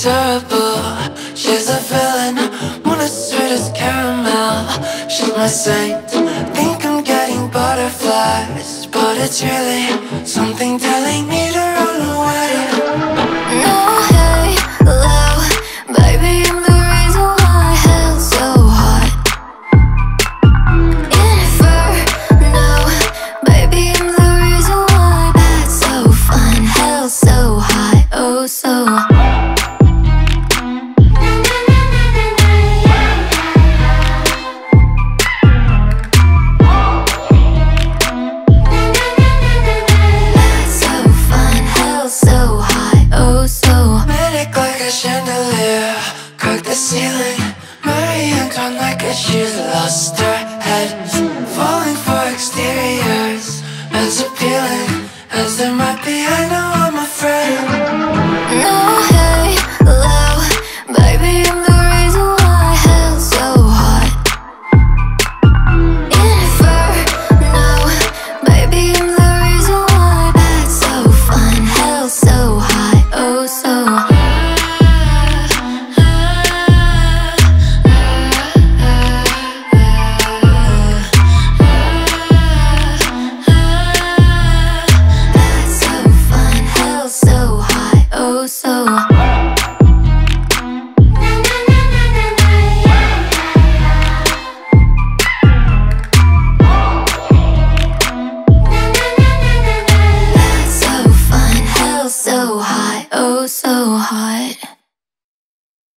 terrible. She's a villain, one as sweet as caramel. She's my saint, think I'm getting butterflies But it's really something terrible chandelier Crack the ceiling. Marie Antoinette like a she's lost her head. Falling for exteriors As appealing as there might be so hot